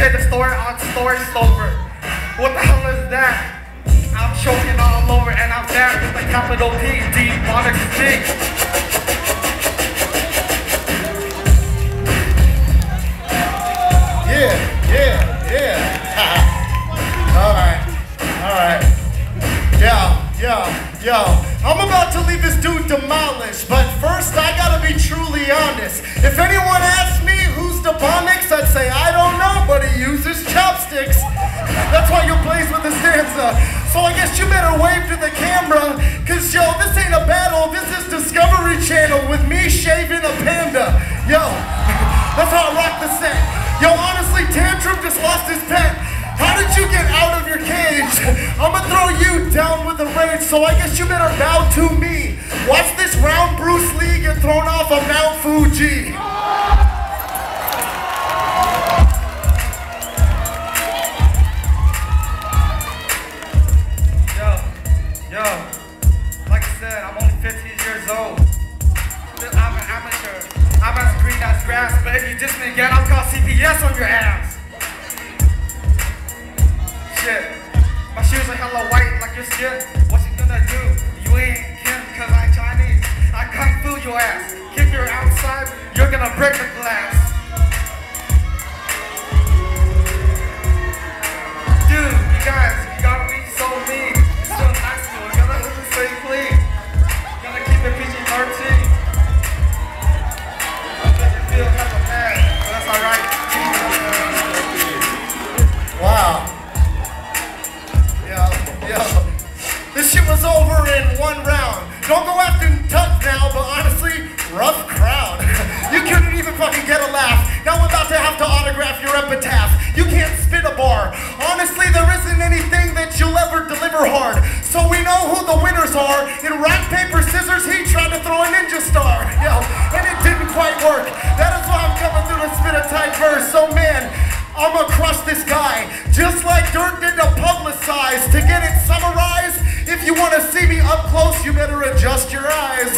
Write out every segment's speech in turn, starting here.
say the story on story over. What the hell is that? I'm choking all over and I'm there with a capital P, demonic C. Yeah, yeah, yeah. all right, all right. Yo, yo, yo. I'm about to leave this dude demolished, but first I gotta be truly honest. That's why you plays with the stanza. So I guess you better wave to the camera, cause yo, this ain't a battle, this is Discovery Channel with me shaving a panda. Yo, that's how I rock the set. Yo, honestly, Tantrum just lost his pet. How did you get out of your cage? I'ma throw you down with the rage, so I guess you better bow to me. Watch this round Bruce Lee get thrown off of Mount Fuji. Yo, like I said, I'm only 15 years old. I'm an amateur. I'm as green as grass, but if you diss me again, I'll call CPS on your ass. Shit, my shoes are hella white like your skin. What you gonna do? You ain't Kim cause I'm Chinese. I kung fu your ass. Kick your outside, you're gonna break the glass. Shit was over in one round. Don't go after Tuck now, but honestly, rough crowd. You couldn't even fucking get a laugh. Now I'm about to have to autograph your epitaph. You can't spit a bar. Honestly, there isn't anything that you'll ever deliver hard. So we know who the winners are. In rock, paper, scissors, he tried to throw a ninja star. Yo, and it didn't quite work. That is why I'm coming through to spit a tight verse. So man, I'ma crush this guy, just like Dirt did to publicize. To get it summarized, if you wanna see me up close, you better adjust your eyes.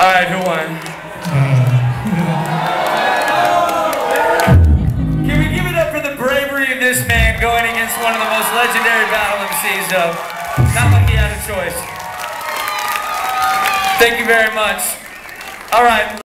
Alright, who won? Can we give it up for the bravery of this man going against one of the most legendary battle MCs of Not like he had a choice. Thank you very much. Alright.